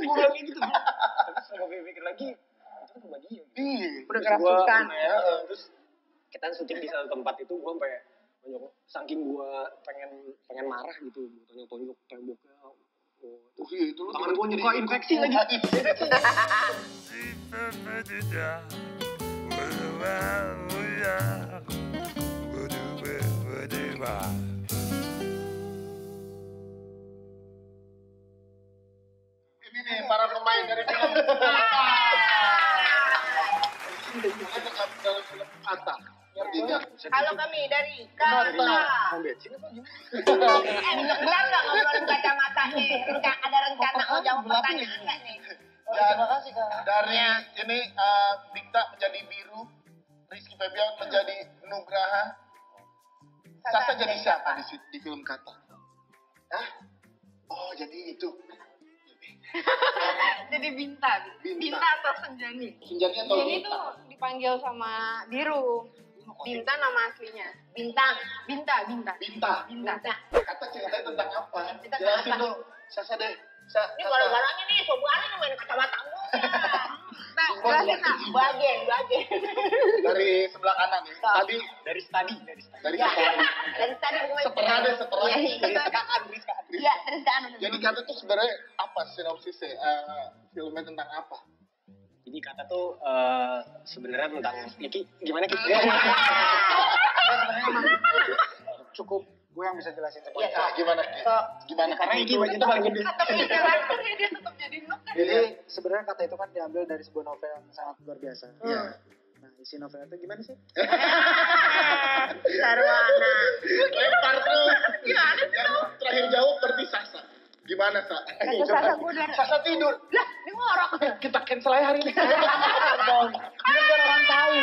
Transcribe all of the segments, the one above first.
gue bilang gitu terus gue pikir lagi itu kan rumah dia gitu. Iya. Udah kerasukan. ya, terus kita syuting di satu tempat itu gue sampai banyak saking gue pengen pengen marah gitu tonjok tonjok temboknya oh, Oh, iya, itu lu Tangan gua jadi infeksi lagi. Ini nih para pemain dari film. Dalam film? Kalau kami dari Kata. Eh, bulan nggak ngobrolin kacamatanya? Ada rencana mau jawab pertanyaan nggak nih? Dan dari ini eh, Dikta menjadi biru, Rizky Febian menjadi Nugraha. Sasa jadi siapa di, di film Kata? Hah? Oh, jadi itu. Jadi Binta. Binta. Binta atau Senjani. Sinjani atau Jadi Dikta? tuh dipanggil sama Biru. Binta nama aslinya. Bintang. Binta, Binta. Binta. Binta. Kata ceritanya tentang apa? Cerita Jelasin apa? dong. Sasa deh. Sa, Ini gara-garanya nih, sobuannya nih main kacamata gue. Nah, jelasin nah. Bagian, bagian. dari sebelah kanan ya. Tadi dari study dari study dari Ya, sebelah. dari tadi Setengah deh, setengah. Iya, iya. Rizkaan Rizkaan Iya, terus kan udah. Jadi kata tuh sebenarnya apa sinopsisnya? Eh, filmnya tentang apa? jadi kata tuh eh, sebenarnya tentang Iki gimana Ki? cukup gue yang bisa jelasin Iya, semuanya. Ah, gimana? Ki? Gimana? karena Iki budgetnya paling gede Tapi karakternya dia tetap jadi nuk kan. Jadi sebenarnya kata itu kan diambil dari sebuah novel yang sangat luar biasa. Iya. Nah isi novelnya itu gimana sih? Sarwana. Lempar terus. Yang terakhir jawab berarti Sasa. Gimana, Sa? Kata Sasa gue udah. Sasa tidur. Lah, ini ngorok. Kita cancel aja hari ini. Dong. Biar biar orang tahu.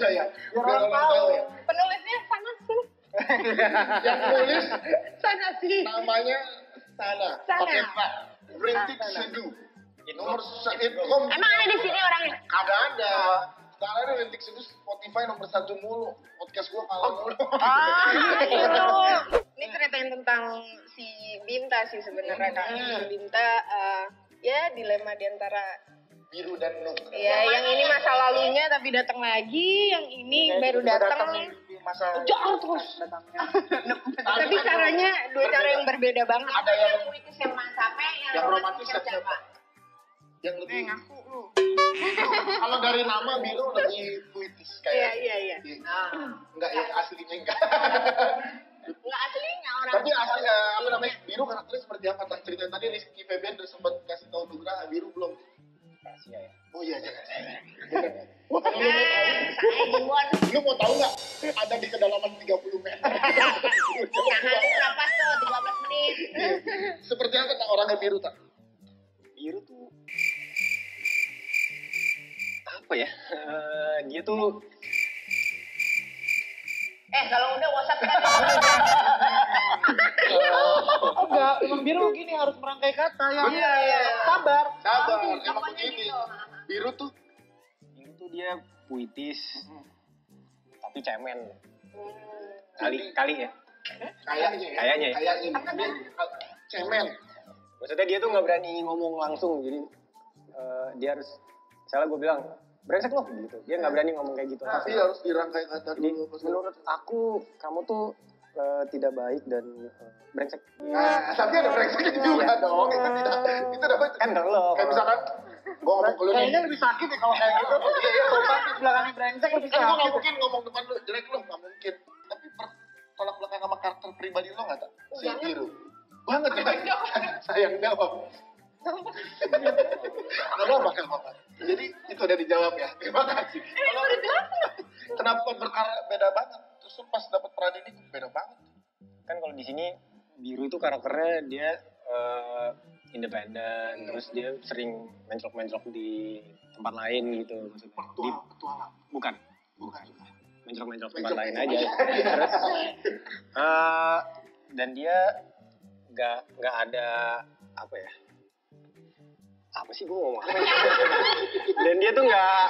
Udah ya? Biar orang tahu. ya. Penulisnya sama sih. Yang nulis Sana sih. namanya Sana. Sana. Pakai Pak. Berintik Seduh. Nomor Itkom. Emang ada di sini orangnya? Kagak ada. Sekarang ada Berintik Seduh Spotify nomor satu mulu. Podcast gua kalah mulu. Ah, gitu. Ini ceritain tentang si Binta sih sebenarnya kan. Si Binta eh, ya dilema di antara Biru dan Nuk. ya yang ini masa lalunya tapi datang lagi, yang ini Kayak baru datang. masa Jauh terus. datangnya. Tapi caranya dua cara yang berbeda banget. Ada yang yang puitis yang masape, yang, Yang romantis yang siapa? yang Eh lebih ngaku lu. kalau dari nama biru lebih puitis Iya kayak iya iya. Ah. enggak ya aslinya Enggak tuh dia puitis. Tapi cemen. Kali kali ya? Kayaknya ya. Kayaknya ya. kayaknya. Cemen. Maksudnya dia tuh nggak berani ngomong langsung jadi eh, dia harus misalnya gue bilang brengsek loh gitu. Dia nggak berani ngomong kayak gitu. Tapi langsung. harus dirangkai kata jadi dulu pas menurut aku kamu tuh eh, tidak baik dan eh, brengsek. Nah, tapi ada brengseknya juga dong. Itu tidak, itu dapat kan kalau kayak misalkan ngomong ke lu nih. Kayaknya lebih sakit ya kalau kayak gitu. Iya, iya, Sobat di belakangnya brengsek lebih Kan gue gak sakit. mungkin ngomong depan lu jelek lu, gak mungkin. Tapi per, tolak belakang sama karakter pribadi lo gak tak? Si biru. Banget ya. Sayang jawab. Gak apa-apa, gak apa-apa. Jadi itu udah dijawab ya. Terima kasih. Kalau kenapa berkara beda banget? Terus lu pas dapet peran ini beda banget. kan kalau di sini biru itu karakternya dia eh, independen terus dia sering menclok-menclok di tempat lain gitu maksudnya. Di, bukan. Bukan. menclok-menclok tempat lain aja. Terus eh, dan dia nggak nggak ada apa ya apa sih gue ngomong? Apa dan dia tuh nggak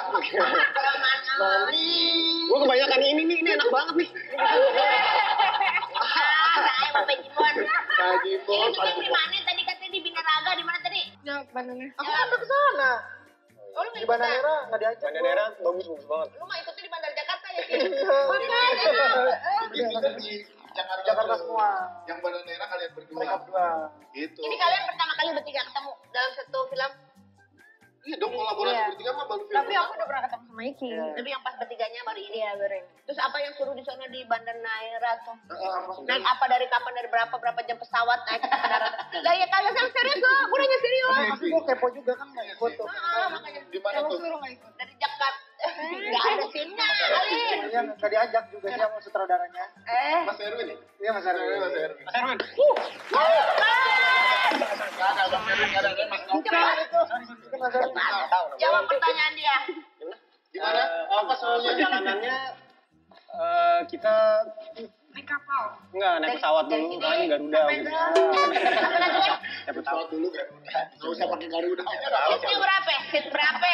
gue kebanyakan ini nih ini enak banget nih. Ah, saya mau penjimon. Ya? Aku kan udah ke sana. Oh, lu nggak Di ikutan? Bandar Nera nggak diajak. Bandar Daerah bagus bagus banget. Lu mah ikutnya di Bandar Jakarta ya sih? Iya. Mungkin kita di Jakarta, Jakarta semua. Yang Bandar Daerah kalian berdua. Mereka berdua. Gitu. Ini kalian pertama kali bertiga ketemu dalam satu film. Iya dong kolaborasi Iya. bertiga mah baru film. Tapi aku udah pernah ketemu sama Iki. Iya. Tapi yang pas bertiganya baru ini. Iya, baru ini. Terus apa yang suruh di sana di Bandar Naira tuh? Heeh, apa sih? Naik apa dari kapan dari berapa berapa jam pesawat naik ke darat? Lah ya kagak yang serius loh, gue nanya serius. Tapi gue kepo juga kan nggak ikut tuh. Ah, makanya Di mana tuh? suruh nggak ikut. dari Jakarta nggak ada sinnya kali. Iya nggak diajak juga sih sama sutradaranya. Eh, Mas Erwin ya? Iya Mas Mas Erwin. Erwin. Mas Erwin. Ada, Mas Erwin nggak ada. Ada Mas. Bukan itu. Itu Mas Erwin. Jawab pertanyaan dia. Gimana? Eh, Apa soalnya? Perjalanannya eh, kita Naik kapal. enggak naik pesawat dulu kan Garuda. gitu. Naik pesawat. Dulu kan? Nggak usah pakai Garuda. Seatnya berapa? Seat berapa?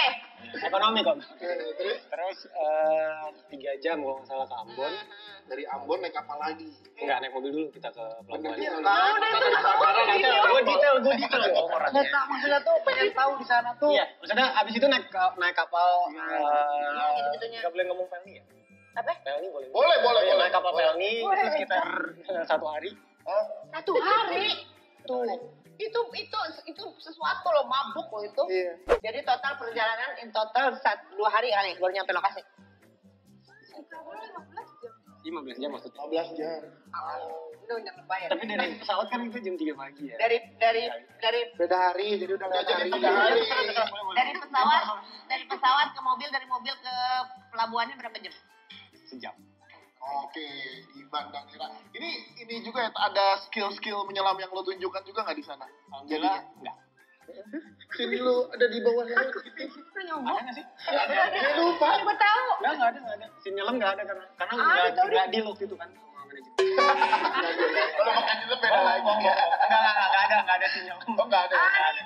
Ekonomi kok. Terus Terus eh, tiga jam kalau nggak salah ke Ambon. dari Ambon naik kapal lagi. Enggak naik mobil dulu kita ke pelabuhan. Bener, Gue detail, gue detail dong orangnya. Nggak tahu, maksudnya tuh pengen tahu di sana tuh. Iya, maksudnya abis itu naik naik kapal eh, nggak boleh ngomong Pelni ya? Apa? Pelni boleh. Boleh, boleh, Iya, boleh. Naik kapal. Pelni itu sekitar eh, satu hari. Oh, Satu hari. Tuh. Itu itu itu sesuatu loh mabuk loh itu. Iya. Jadi total perjalanan in total satu dua hari kali baru nyampe lokasi. 15 jam maksudnya. 15 jam. Udah udah lumayan. Tapi dari pesawat kan itu jam 3 pagi ya. dari dari dari Beda hari, jadi udah Udah jadi hari. tiga hari. dari pesawat dari pesawat ke mobil dari mobil ke pelabuhannya berapa jam? Sejam. Oke, di Bandar Nira. Ini ini juga ya, ada skill-skill menyelam yang lo tunjukkan juga nggak di sana? Alhamdulillah enggak. Sini lo ada di bawah laut gitu. Ada nggak sih? Ini lupa. Gue tahu. Enggak, enggak ada, enggak ada. Si nyelam enggak ada karena karena Ah, udah betul. udah deal waktu itu kan. Kalau makan itu beda lagi. Oh, enggak, enggak, enggak, enggak ada, enggak ada si nyelam. Oh nggak ada. Nggak ada.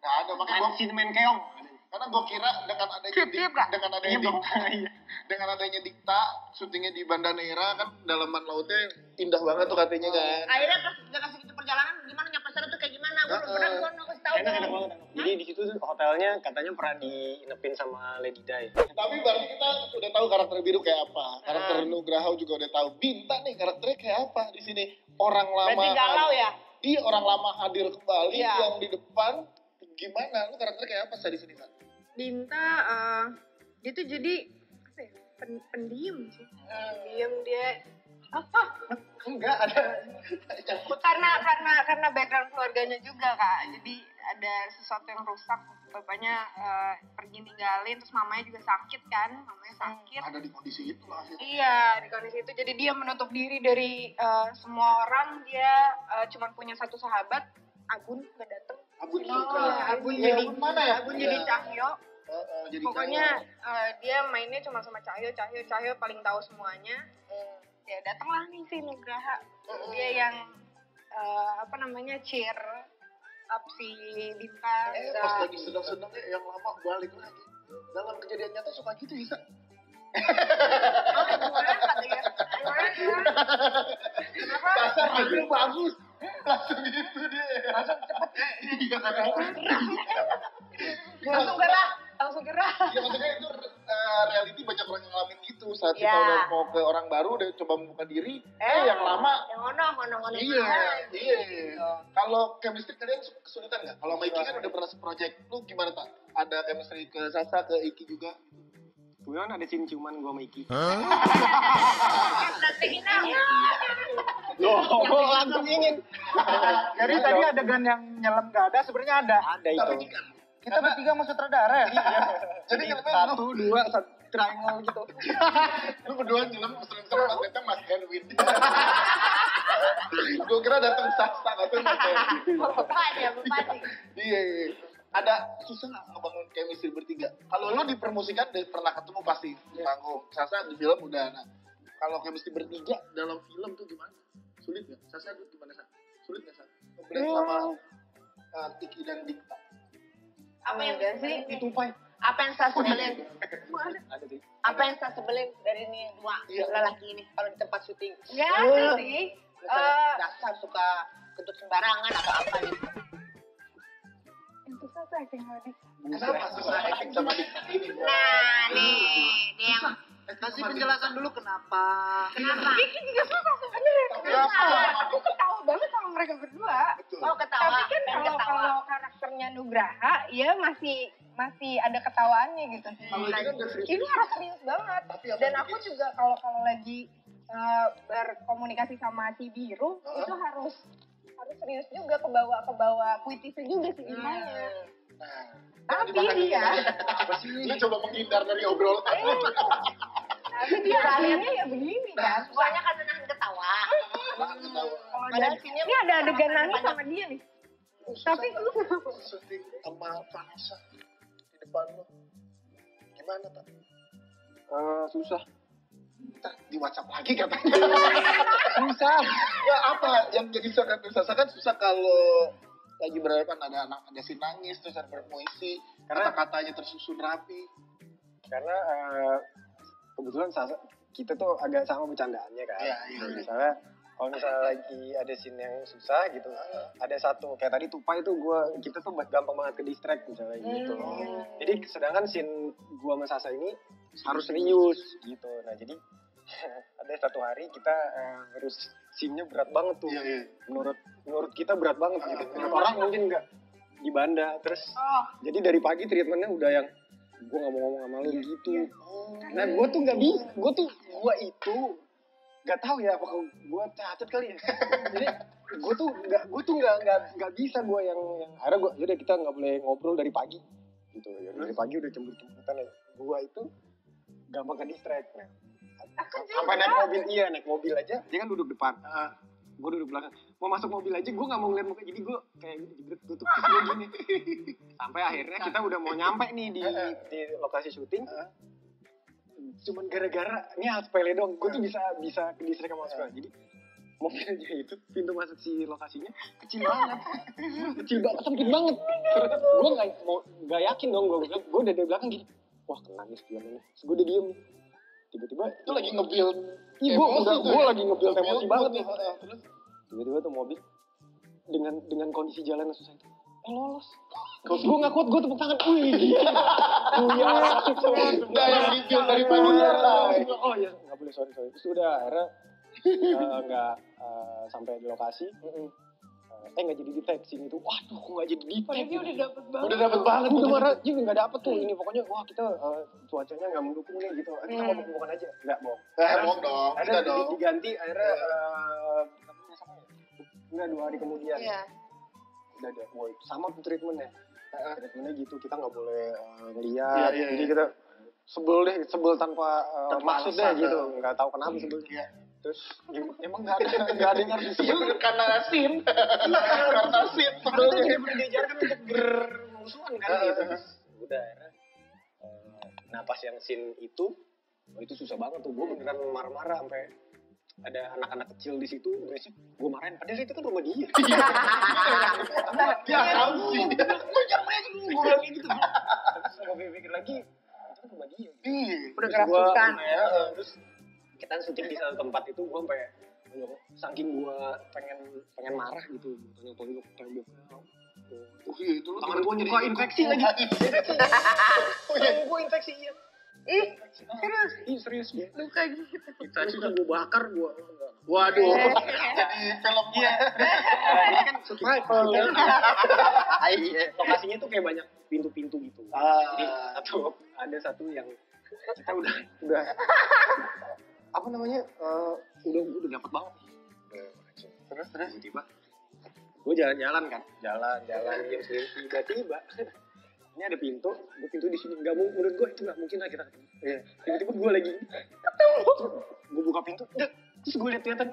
Nggak ada. Makanya Main gua, si main keong. Karena gue kira dengan adanya Tip, di, tip, nggak? dengan Iya, adanya Bang. di, Iya. dengan adanya dikta syutingnya di Banda Neira kan dalaman lautnya indah banget tuh katanya kan. Akhirnya pas udah kasih gitu perjalanan gimana nyampe sana tuh kayak gimana? Gue belum pernah gue kasih tahu Enak, banget. enak. Jadi di situ tuh hotelnya katanya pernah diinepin sama Lady Di. Tapi berarti kita udah tahu karakter biru kayak apa. Karakter Ah. Nugraha juga udah tahu. Binta nih karakternya kayak apa di sini. Orang lama. Berarti galau ya? Iya orang lama hadir kembali Iya. yang di depan. Gimana? Lu karakternya kayak apa sih di sini kan? Binta, eh, dia tuh jadi apa ya? Pen, pendiam sih. Pendiam dia. Apa? Enggak ada. karena karena karena background keluarganya juga kak jadi ada sesuatu yang rusak bapaknya eh, pergi ninggalin terus mamanya juga sakit kan mamanya sakit ada di kondisi itu lah. iya di kondisi itu jadi dia menutup diri dari eh, semua orang dia eh, cuma punya satu sahabat Agun dateng Abun suka. Agun Iya, jadi mana ya? Agun Iya. jadi Cahyo Oh, oh, jadi pokoknya eh, dia mainnya cuma sama Cahyo Cahyo Cahyo paling tahu semuanya ya datanglah nih si Nugraha dia yang eh, apa namanya cheer up si Binta Eh, pas lagi sedang-sedangnya yang lama balik lagi. Dalam kejadian nyata suka gitu bisa. oh gimana katanya kenapa Kasar aja bagus. Langsung gitu dia. Langsung cepet. Iya. Langsung gerah. langsung gerah Ya maksudnya itu eh, reality banyak orang yang ngalamin gitu saat kita Ya. udah mau ke orang baru udah coba membuka diri, eh, Eh. yang lama Yang ono, ono, ono. Iya, iya. Kalau chemistry kalian kesulitan nggak? Kalau sama Iki kan udah pernah project, lu gimana tak? Ada chemistry ke Sasa, ke Iki juga? Gue kan ada cium-ciuman gue sama Iki. Nanti Loh, gue langsung ingin. Jadi tadi adegan yang nyelam nggak ada, sebenarnya ada. Ada Tapi itu. kan, Kita bertiga mau sutradara ya. jadi nyelamnya Satu, dua, satu triangle gitu. lu berdua nyelam mesra-mesra pas datang Mas Erwin. Gue kira datang Sasa, datang Mas. Bapak ya, bapak sih. Iya, iya. Ada susah nggak ngebangun chemistry bertiga? Kalau lu di permusikan udah pernah ketemu pasti di panggung. Sasa di film udah. Nah, kalau chemistry bertiga dalam film tuh gimana? Sulit nggak? Sasa lu gimana Sa? Sulit nggak Sa? Ngeblend sama uh, Tiki dan Dikta. Apa yang Enggak sih. Itu pai. apa yang saya sebelin? Apa yang saya sebelin dari ini dua Iya. lelaki ini kalau di tempat syuting? nggak ada sih Misalnya Eh, dasar suka kentut sembarangan atau apa gitu. Nah, nih, dia yang Kasih penjelasan dulu kenapa. kenapa? Diki juga susah? Aku ketawa banget sama mereka berdua. Betul. Oh, ketawa. Tapi kan kalau kalau karakternya Nugraha, ya masih masih ada ketawaannya gitu. Kalau kan udah serius. Ini harus serius banget. Tapi Dan aku juga kalau kalau lagi eh, berkomunikasi sama si biru Heeh. itu harus harus serius juga ke bawah ke bawah puitisnya juga sih Irmanya. Nah, Tapi dia? Lu coba menghindar dari obrolan. tapi dia aslinya ya begini kan. Soalnya kan nahan ketawa. Padahal sini ini ada adegan nangis sama dia nih. Tapi syuting sama Vanessa di depan lu. Gimana, Tak? Eh, susah. Ntar di WhatsApp lagi katanya. susah. Ya apa yang jadi susah susah kan susah kalau lagi berhadapan ada anak ada si nangis terus ada berpuisi Karena- kata-katanya tersusun rapi. Karena eh, kebetulan kita tuh agak sama bercandaannya kan. Iya, iya. Misalnya kalau misalnya lagi ada scene yang susah gitu, ada satu kayak tadi tupai itu gua kita tuh gampang banget ke distract misalnya gitu. Jadi sedangkan scene gua sama Sasa ini harus serius gitu. Nah jadi ada satu hari kita eh, harus scene-nya berat banget tuh. Iya, iya. Menurut menurut kita berat banget gitu. Menurut orang mungkin enggak di banda terus oh, jadi dari pagi treatmentnya udah yang gue nggak mau ngomong sama lu gitu. nah gue tuh nggak bisa. Gue tuh gue itu nggak tahu ya apakah gue cacat kali ya. Jadi gue tuh nggak gue tuh nggak nggak nggak bisa gue yang yang akhirnya gue yaudah kita nggak boleh ngobrol dari pagi. Gitu ya dari pagi udah cemburu cemburutan aja gue itu gampang ke distract nah. sampai naik mobil iya naik mobil aja. Dia kan duduk depan gue duduk belakang. Mau masuk mobil aja gue nggak mau ngeliat muka. Jadi gue kayak jebret tutup terus gue gini. Sampai akhirnya kita udah mau nyampe nih di di lokasi syuting. Cuman gara-gara ini hal sepele dong gue tuh bisa bisa ke distrik sama sepele jadi mobilnya itu pintu masuk si lokasinya kecil banget. Kecil banget sempit banget. Terus gue nggak mau nggak yakin dong. Gue gue udah dari belakang gini. Wah kena nih gue udah diem. Tiba-tiba Itu lagi nge-build Udah tuh gue ya. lagi nge-build emosi banget nih. Terus? Tiba-tiba tuh mobil dengan dengan kondisi jalan yang susah itu eh lolos. Gue nggak kuat gue tepuk tangan. Wih buyar Nggak, yang dari panitia lah. oh iya. Nggak boleh sorry sorry. Terus udah akhirnya eh, nggak eh, sampai di lokasi. Eh eh, nggak jadi di tag sini tuh waduh kok nggak jadi di tag dia udah dapet banget. udah dapet banget udah tuh. marah juga nggak dapet tuh ini pokoknya wah kita eh, cuacanya nggak mendukung nih gitu Eh, kita Hmm. ngomong ngomong aja nggak mau Eh, mau dong, kita ada dong. diganti akhirnya eh, enggak dua hari kemudian Iya. udah ada itu sama tuh treatmentnya treatmentnya gitu kita nggak boleh eh, Iya, ngeliat iya, jadi iya. kita sebel deh sebel tanpa eh, Tanpa maksud deh gitu eh. nggak tahu kenapa sebel Iya. Terus emang nggak ada nggak ada yang harus Iya disebut bener karena sin. karena sin karena itu pernah diajarkan untuk bermusuhan kan gitu udah akhirnya eh, nah pas yang scene itu oh, itu susah banget tuh. Gue beneran marah-marah sampai ada anak-anak kecil di situ. Berisik gue marahin. Padahal itu kan rumah dia. Ya tahu sih. gue jangan gue bilang gitu. Terus gue pikir lagi itu kan rumah dia. Iya. Udah kerasukan. ya, eh, terus kita syuting di satu tempat itu gue sampai saking gue pengen pengen marah gitu tanya tanya tanya Oh iya itu lu tangan gue jadi- infeksi lagi Oh iya. gue infeksi iya Ih, serius. Ih serius dia. Luka gitu. Kita juga gue bakar gue. Waduh. Eh. Jadi film Iya. Ini kan survival. Iya. Lokasinya tuh kayak banyak pintu-pintu gitu. Jadi Ah. satu ada satu yang kita udah udah apa namanya eh, udah udah dapat banget. Terus terus tiba-tiba gue jalan-jalan kan, jalan-jalan diam sendiri tiba-tiba ini ada pintu, gue pintu di sini nggak mau menurut gue itu nggak mungkin lah kita ketemu. Iya. Tiba-tiba gue lagi ketemu, gue buka pintu, dek, terus gue lihat kelihatan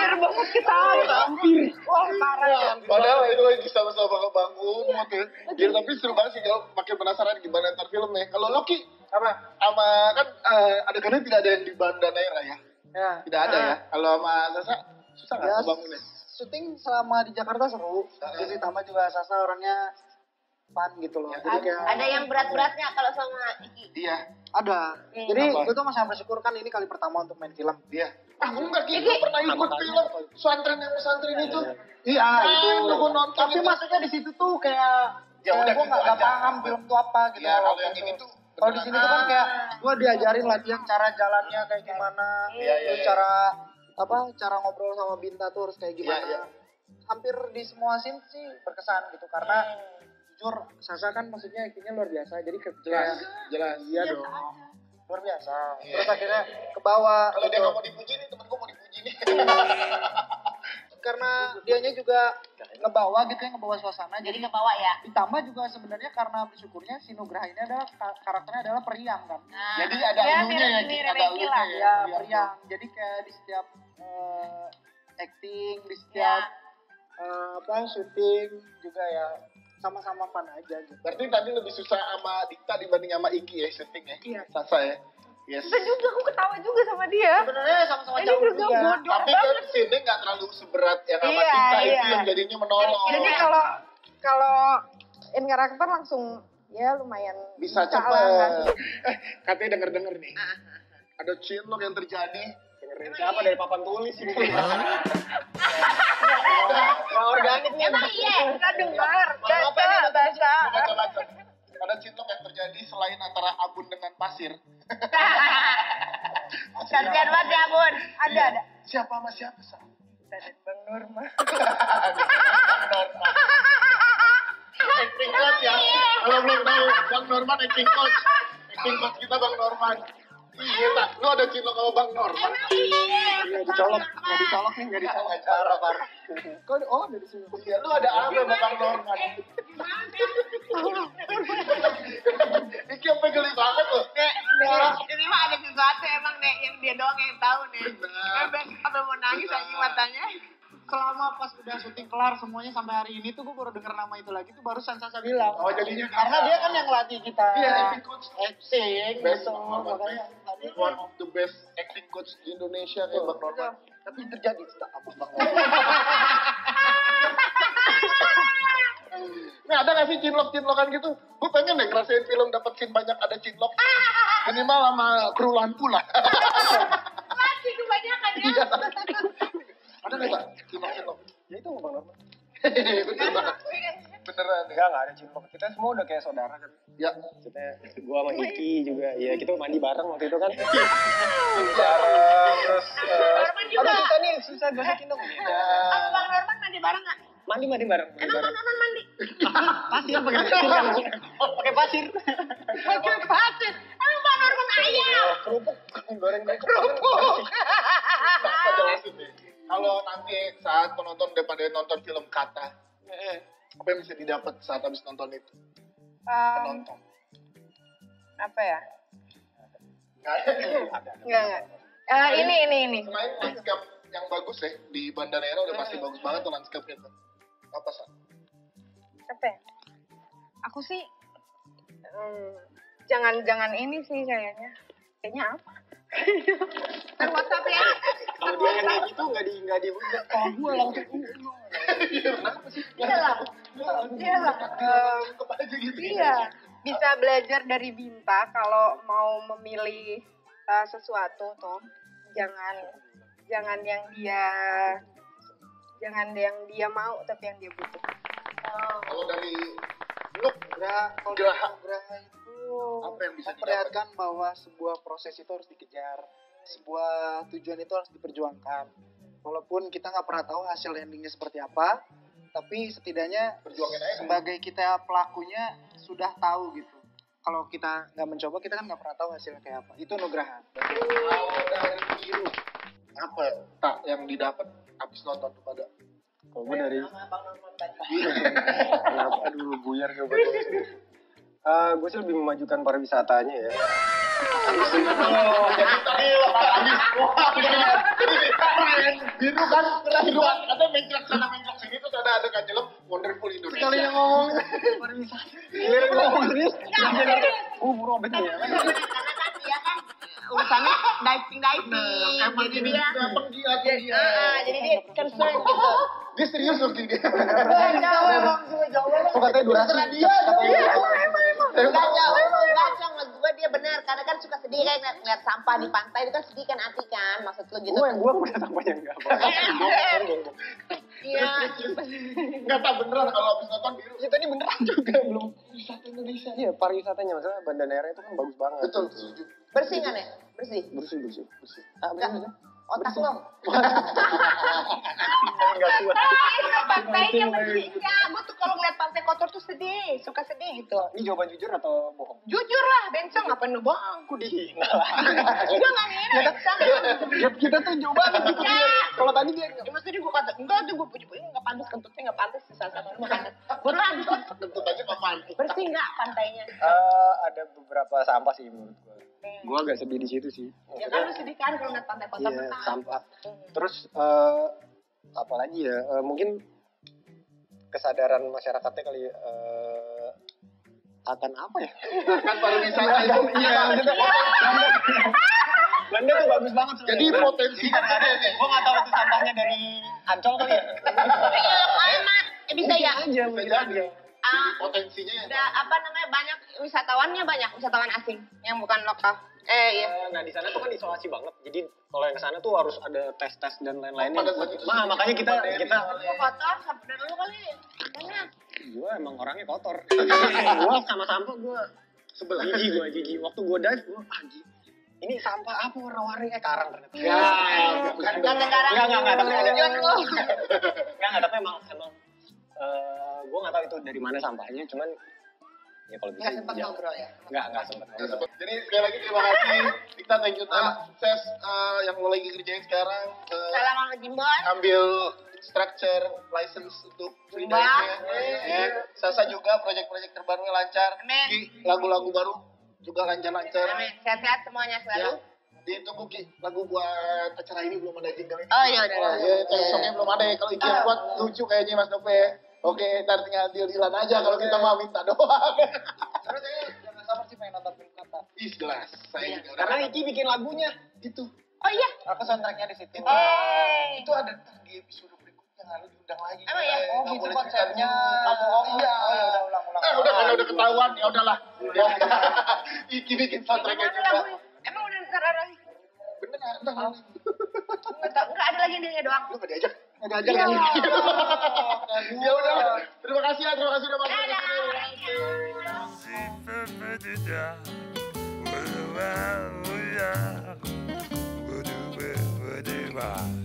Hampir banget ketawa. hampir Wah, parah. Padahal itu lagi sama-sama ngebangun mobil. Ya tapi seru banget sih kalau makin penasaran gimana ntar filmnya. Kalau Loki Apa? sama kan eh, adegannya tidak ada yang di Banda Naira ya. Ya. Tidak ada ya. Kalau sama Sasa susah nggak Ya, ngebangunnya? syuting selama di Jakarta seru. Di Tama juga Sasa orangnya fun gitu loh. Ya, Jadi kayak Ada yang berat-beratnya kalau sama Iki. Dia, ada. Jadi Apa? gue tuh masih bersyukur kan ini kali pertama untuk main film. dia. Ah, enggak gitu, gue pernah ikut film pesantren yang pesantren itu. Iya itu. Gue nonton Tapi itu. maksudnya di situ tuh kayak Ya udah gue gitu nggak paham film tuh apa gitu. Ya, kalau yang itu. ini tuh Kalau di sini tuh kan kayak gue diajarin latihan cara jalannya kayak gimana, Iya, iya, terus iya. cara apa cara ngobrol sama Binta tuh harus kayak gimana. Iya, iya. Hampir di semua scene sih berkesan gitu karena jujur Sasa kan maksudnya actingnya luar biasa jadi jelas, kayak- jelas. iya dong luar biasa. Iya. Terus akhirnya ke bawah Kalau dia gitu. nggak mau dipuji nih, temen gue mau dipuji nih. karena dianya juga ngebawa gitu ya ngebawa suasana Jadi jadi nggak bawa ya. ditambah juga sebenarnya karena bersyukurnya si Nugraha ini adalah ka- karakternya adalah periang kan Nah, Jadi ada Ya, elunya ya, mirip- ada lah. ya. ya periang. jadi kayak di setiap eh, acting di setiap eh, apa syuting juga ya sama-sama fun aja gitu Berarti tadi lebih susah sama Dita dibanding sama Iki ya syuting ya? Iya. Sasa ya? Yes. Bisa juga aku ketawa juga sama dia. sebenarnya sama-sama Ini jauh juga bodoh Tapi kan sini nggak terlalu seberat yang sama Iya, itu iya. yang jadinya menolong. Jadi kalau kalau in karakter langsung ya lumayan bisa lah, cepet. nggak- Eh, katanya denger-denger nih. Ada cinlok yang terjadi. Dengerin siapa dari papan tulis ini? Nggak organik nih Emang iya. Nggak dengar. Apa Baca, ini? baca. Ada cinlok yang terjadi selain antara abun dengan pasir. Kasihan banget ya, Bun. Ada ada. Siapa sama siapa, Sa? Ada Bang Norma. Norman. acting coach ya. Kalau belum tahu, Bang Norman acting coach. Acting coach kita Bang Norman. Iya, tak. Lu ada cinlok sama Bang Norman. Iya, dicolok nggak dicolok nih nggak dicolok Parah, parah. kok oh dari sini Iya, lu ada apa sama Bang Norman? Iki sampai geli banget loh. Nek, ini mah ada sesuatu emang Nek yang dia doang yang tahu Nek. Benar. Sampai sampai mau nangis lagi matanya. selama pas udah syuting kelar semuanya sampai hari ini tuh gue baru denger nama itu lagi tuh baru Sasa bilang Oh, jadinya karena dia kan yang latih kita Iya, acting coach. acting gitu Norman. makanya One of the best acting coach di Indonesia kayak Bang Norman. tapi terjadi tak apa bang Nah, ada gak sih cinlok-cinlokan gitu? Gue pengen deh ngerasain film dapet scene banyak ada cinlok. Minimal sama kru lampu lah. Masih kebanyakan ya. Iya. ada gak, Pak? Cinlok-cinlok. Ya itu bang Norman. Banget. Beneran. Enggak, enggak ada cinlok. Kita semua udah kayak saudara kan. Ya. Maksudnya gua sama Iki juga. Ya kita mandi bareng waktu itu kan. bareng terus juga. aduh susah nih susah gosokin dong Sama Bang Norman mandi bareng nggak? mandi mandi bareng. Mandi Emang. Bang Norman mandi? pasir pakai pasir kan pakai pasir Pakai pasir. Emang Bang Norman ayam? Kerupuk goreng Kerupuk. Kalau nanti saat penonton udah pada nonton film kata, apa yang bisa didapat saat habis nonton itu? Um, Penonton. apa ya? Nggak ada. Enggak. Eh, ini ini ini. Landscape yang bagus ya, di Banda Neira udah pasti bagus banget tuh landscape-nya tuh. Apa, Sa? Apa ya? Aku sih hmm, jangan jangan ini sih kayaknya. Kayaknya apa? Kan WhatsApp ya. Kalau dia yang kayak gitu nggak di nggak di kalau gue langsung Iya lah. Iya lah. Gitu. Iya, bisa belajar dari Binta kalau mau memilih uh, sesuatu tuh jangan jangan yang dia jangan yang dia mau tapi yang dia butuh. Kalau dari look, Nugraha kalau. Nugraha itu Apa yang bisa memperlihatkan bahwa sebuah proses itu harus dikejar. Sebuah tujuan itu harus diperjuangkan. Walaupun kita nggak pernah tahu hasil endingnya seperti apa tapi setidaknya sebagai kita pelakunya sudah tahu gitu. Kalau kita nggak mencoba kita kan nggak pernah tahu hasilnya kayak apa. Itu Nugraha. Apa tak yang didapat habis nonton tuh pada? Kalau gue dari Kenapa? Aduh, buyar gue betul. Eh, gue sih lebih memajukan pariwisatanya ya. Jadi tadi habis wah keren. Biru kan biru kan ada mencret sana mencret sini tuh ada ada kan film Wonderful Indonesia. sekalinya ngomong pariwisata Giliran gue ngomong serius, gue buru abis nih ya. Karena kan dia kan urusannya diving diving. Emang Jadi ini dia. dia dia. Jadi dia concern gitu. Dia serius loh dia. jauh emang jauh Kok katanya durasi. Dia. Iya, Enggak. Enggak, Cong. Maksud gue dia benar. Karena kan suka sedih kan ngeliat, ngeliat sampah di pantai. Itu kan sedih kan hati kan. Maksud lu gitu. Gue yang gue punya sampahnya enggak apa-apa. Iya. Nggak tak beneran kalau habis nonton biru. Ya tadi beneran juga belum. Wisata Indonesia. Iya pariwisatanya maksudnya Banda itu kan bagus banget. Betul, setuju. Bersih kan ya? Bersih. Bersih bersih bersih. Ah, Enggak. bersih. Otak lo. Enggak kuat. itu pantainya bersih. Ya, gue tuh kalau ngeliat pantai kotor tuh sedih, suka sedih gitu. Ini jawaban jujur atau bohong? Jujur lah, bencong apa nu bohong. Aku dihina. Gue gak ngira, bencong. Kita tuh jauh banget gitu. Ya. Kalau tadi dia Ya, maksudnya gue kata, enggak tuh gue puji-puji, enggak pantas, kentutnya enggak pantas, sisa sama lu mah pantas. Baru habis Tentu aja kapan. bersih enggak pantainya? Eh, ada beberapa sampah sih menurut gue. Gue agak sedih di situ sih. Ya kan lu sedih kan kalau ngeliat pantai kotor Iya, sampah. Terus eh apa lagi ya? Eh, mungkin kesadaran masyarakatnya kali eh, akan apa ya? Kan pariwisata itu. Iya, maksudnya Belanda tuh bagus banget sebenarnya. Jadi potensinya ada nih. Gue gak tahu itu sampahnya dari Ancol kali ya. Iya, Almat. Eh, bisa ya? aja, Bisa mungkin jadi. aja. Ah, Potensinya ya. ada apa namanya banyak wisatawannya banyak wisatawan asing yang bukan lokal. Eh iya. Eh, Nah di sana tuh kan isolasi banget. Jadi kalau yang ke sana tuh harus ada tes-tes dan lain-lainnya. Itu Nah, makanya kita kita kotor sampai dari lu kali. Karena gue emang orangnya kotor. gue sama sampah gue Sebelah. jijik gue jijik. Waktu gue dive gue anjing. Ini sampah apa warna-warni eh karang ternyata. Ya, bukan Bukan negara. Enggak, enggak, enggak, tapi ada. Enggak, enggak, tapi emang emang gue nggak tahu itu dari mana sampahnya, cuman ya kalau bisa Enggak sempat ngobrol ya. Nggak, nggak sempat ngobrol. Jadi sekali lagi terima kasih. Kita thank you tak sukses eh, yang lo lagi kerjain sekarang. Salam sama Jimbon. ambil instructor license untuk free Mbak. dive ya. Sasa juga proyek-proyek terbarunya lancar. Amin. Ki, lagu-lagu baru juga lancar-lancar. Amin. Sehat-sehat semuanya Ya. selalu. Ditunggu Ki, lagu buat acara ini belum ada jingle ini. Oh iya udah. udah. Ya, besoknya belum ada ya. Kalau Iki buat lucu kayaknya Mas Nove. Oke, ntar tinggal deal-dealan aja kalau kita mau minta doang. Terus saya jangan sabar sih pengen nonton film kata. Ih, jelas. Saya juga udah. Karena Iki bikin lagunya. itu. Oh iya. Aku soundtracknya di situ. Eh. Itu ada di episode berikutnya lalu diundang lagi. Emang ya? Oh gitu konsepnya. cerita dulu. Oh, iya. Oh ya udah ulang ulang. Eh, udah karena udah ketahuan ya udahlah. Ya. Iki bikin soundtracknya juga. Emang udah lagi? Bener, udah. Enggak. Enggak ada lagi dia doang. Lu gak diajak? Diajak Iya. lagi. Ya udah. Terima kasih ya, terima kasih udah masuk ke sini. Would